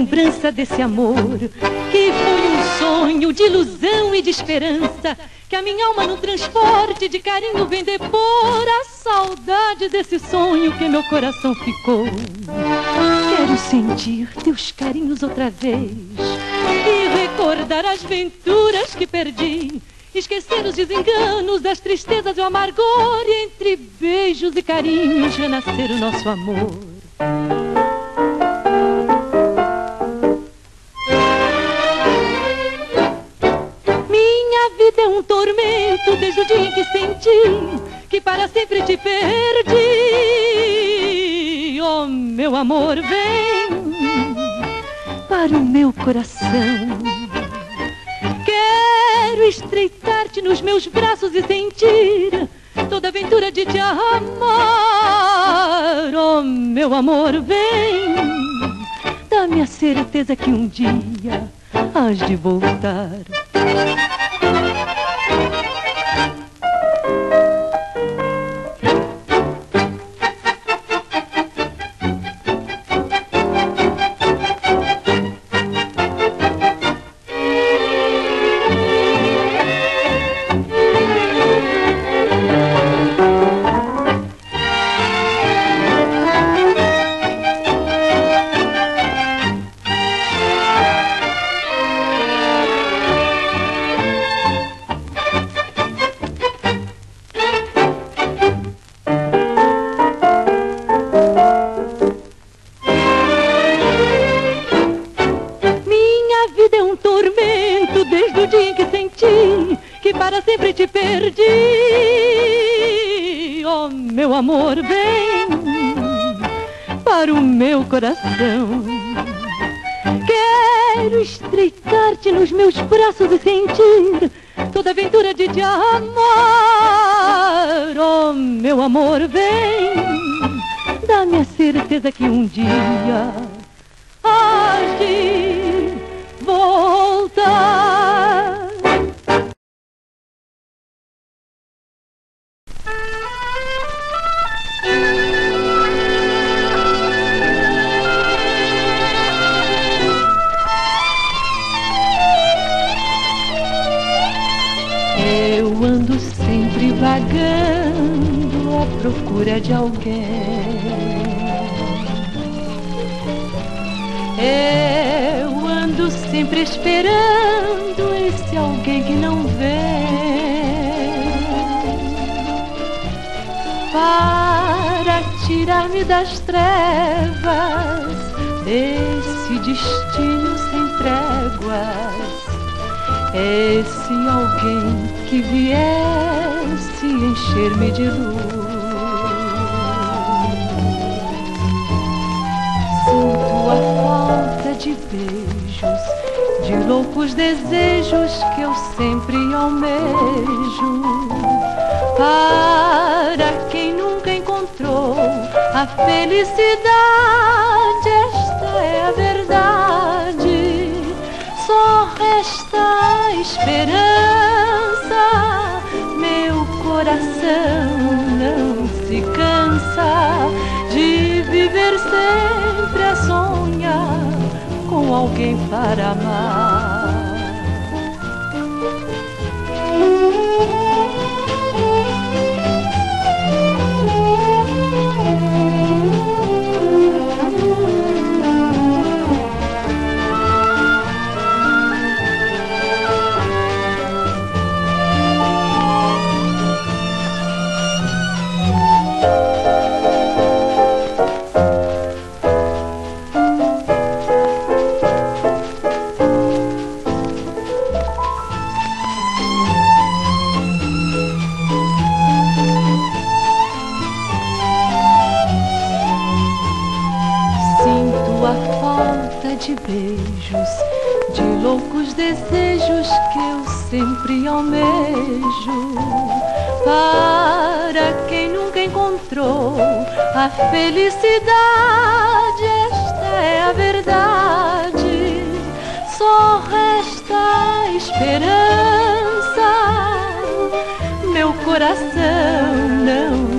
lembrança desse amor que foi um sonho de ilusão e de esperança que a minha alma no transporte de carinho vem depor a saudade desse sonho que meu coração ficou. Quero sentir teus carinhos outra vez e recordar as venturas que perdi. Esquecer os desenganos, das tristezas e o amargor e entre beijos e carinhos renascer o nosso amor. Para sempre te perdi. Oh, meu amor, vem para o meu coração. Quero estreitar-te nos meus braços e sentir toda a aventura de te amar. Oh, meu amor, vem, dá-me a certeza que um dia hás de voltar. Coração. Quero estreitar-te nos meus braços e sentir toda a aventura de te amar. Oh, meu amor, vem, dá-me a certeza que um dia procura de alguém. Eu ando sempre esperando esse alguém que não vem para tirar-me das trevas desse destino sem tréguas. Esse alguém que viesse encher-me de luz. Loucos desejos que eu sempre almejo. Para quem nunca encontrou a felicidade, esta é a verdade. Só resta esperança coração não se cansa de viver sempre a sonhar com alguém para amar. Desejos que eu sempre almejo. Para quem nunca encontrou a felicidade, esta é a verdade. Só resta esperança. Meu coração não